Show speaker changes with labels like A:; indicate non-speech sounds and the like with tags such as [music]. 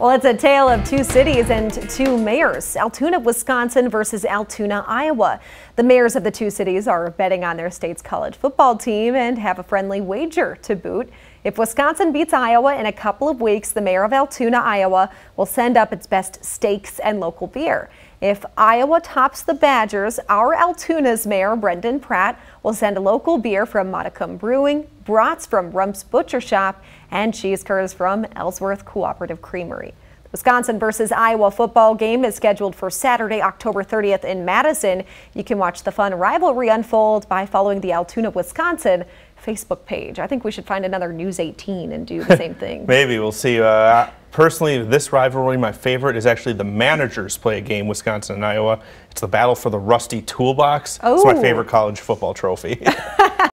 A: Well, it's a tale of two cities and two mayors. Altoona, Wisconsin versus Altoona, Iowa. The mayors of the two cities are betting on their state's college football team and have a friendly wager to boot. If Wisconsin beats Iowa in a couple of weeks, the mayor of Altoona, Iowa will send up its best steaks and local beer. If Iowa tops the Badgers, our Altoona's mayor, Brendan Pratt, will send a local beer from Modicum Brewing, brats from Rump's Butcher Shop, and cheese curds from Ellsworth Cooperative Creamery. The Wisconsin versus Iowa football game is scheduled for Saturday, October 30th in Madison. You can watch the fun rivalry unfold by following the Altoona, Wisconsin Facebook page. I think we should find another News 18 and do the same [laughs] thing.
B: Maybe we'll see. Uh, personally, this rivalry, my favorite is actually the managers play a game, Wisconsin and Iowa. It's the battle for the rusty toolbox. Oh. It's my oh. favorite college football trophy. [laughs]